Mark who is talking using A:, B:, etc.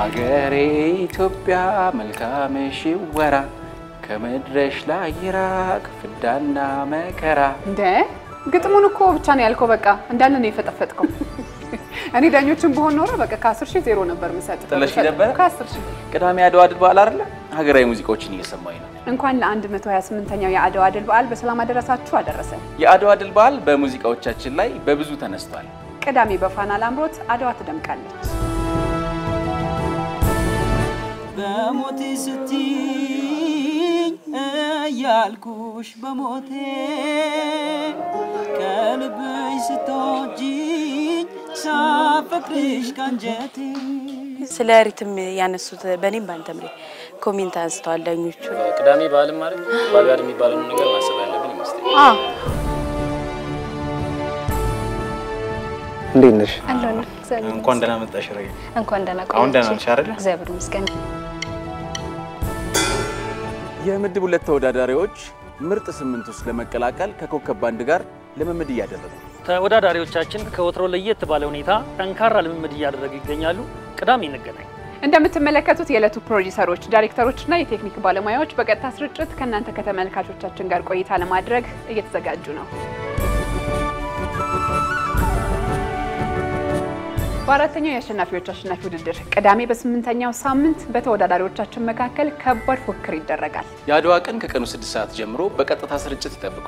A: ሀገሬ ኢትዮጵያ መልካምሽ ይወራ ከምድረሽ ላይ ይራቅ ፍዳና መከራ።
B: እንደ ግጥሙን እኮ ብቻ ነው ያልከው። በቃ እንዳለ ነው የፈጠፈጥከው። እኔ ዳኞችን በሆን ኖሮ በቃ ከአስር ሺህ ዜሮ ነበር የምሰጥ።
A: ጥለሽ ነበረ?
B: ከአስር ሺህ
A: ቅዳሜ አድዋ ድል በዓል አይደለ? ሀገራዊ ሙዚቃዎችን እየሰማኝ ነው።
B: እንኳን ለ128ኛው የአድዋ ድል በዓል በሰላም አደረሳችሁ አደረሰን።
A: የአድዋ ድል በዓል በሙዚቃዎቻችን ላይ በብዙ ተነስቷል።
B: ቅዳሜ በፋና ላምሮት አድዋ ትደምቃለች።
C: በሞቴ ስትኝ እያልኩሽ በሞቴ ከልብሽ ስትወጂኝ ሳፈቅርሽ ካንጀቴ
D: ስለ rhythm ያነሱት በእኔም ባንተም ላይ comment አንስተዋል ዳኞቹ።
E: ቅዳሜ በዓልም ማለት ባልጋድ የሚባለውን ነገር ማሰብ ያለብን ይመስለኛል።
B: አዎ
F: እንዴት ነሽ? እንኳን ደህና መጣሽ
G: እንኳን ደህና
F: አሁን ደህና
G: ቆያችሁ።
F: ነሽ አይደለ?
G: እግዚአብሔር ይመስገን።
A: የምድብ ሁለት ተወዳዳሪዎች ምርጥ ስምንት ውስጥ ለመቀላቀል ከኮከብ ባንድ ጋር ልምምድ እያደረጉ
H: ተወዳዳሪዎቻችን ከወትሮ ለየት ባለ ሁኔታ ጠንካራ ልምምድ እያደረጉ ይገኛሉ። ቅዳሜ እንገናኝ።
B: እንደምትመለከቱት የዕለቱ ፕሮዲሰሮች፣ ዳይሬክተሮችና የቴክኒክ ባለሙያዎች በቀጥታ ስርጭት ከእናንተ ከተመልካቾቻችን ጋር ቆይታ ለማድረግ እየተዘጋጁ ነው። በአራተኛው የአሸናፊዎች አሸናፊ ውድድር ቅዳሜ በስምንተኛው ሳምንት በተወዳዳሪዎቻችን መካከል ከባድ ፉክክር ይደረጋል።
A: የአድዋ ቀን ከቀኑ ስድስት ሰዓት ጀምሮ በቀጥታ ስርጭት ይጠብቁ።